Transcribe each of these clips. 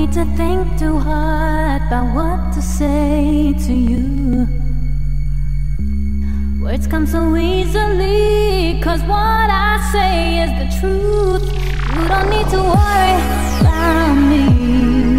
need to think too hard about what to say to you. Words come so easily, cause what I say is the truth. You don't need to worry about me.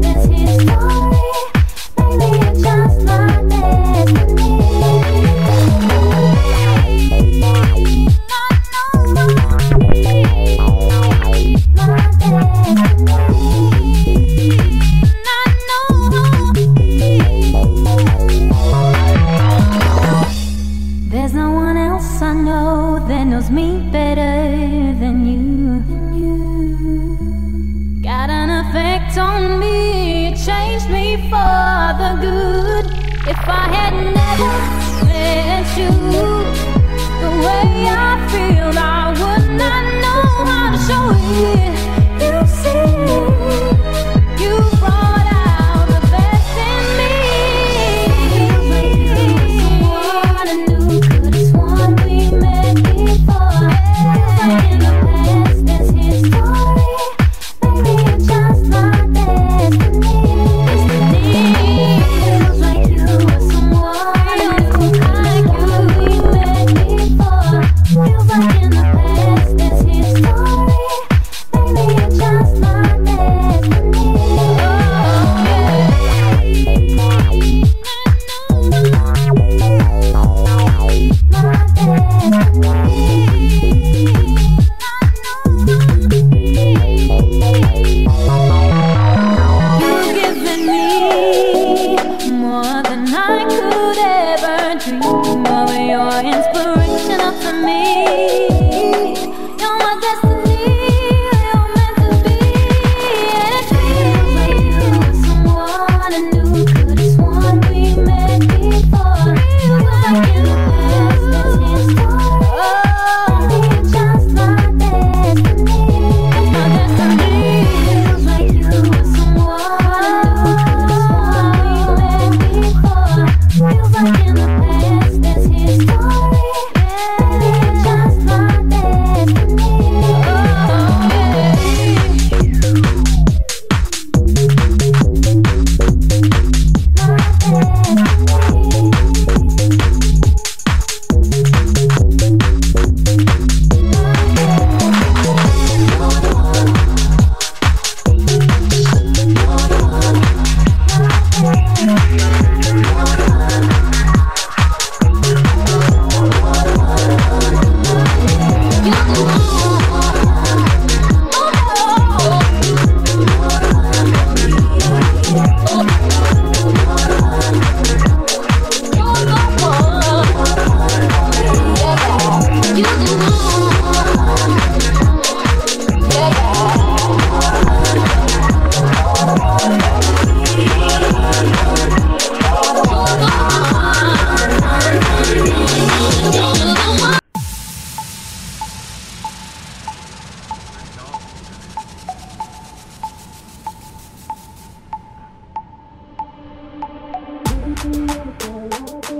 destiny stars me for the good if I had never met you.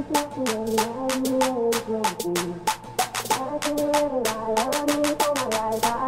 I do it, i'm you for my life.